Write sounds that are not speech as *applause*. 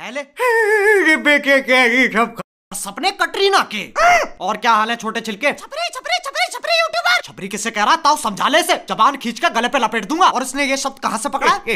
ले बेटे के सब सपने कटरीना के। और क्या हाल है छोटे छिलके? छपरी छपरी छपरी छपरी यूट्यूबर छपरी किससे कह रहा ताऊ समझा ले से जबान खींच कर गले पे लपेट दूँगा। और इसने ये शब्द कहाँ से पकड़ा *laughs*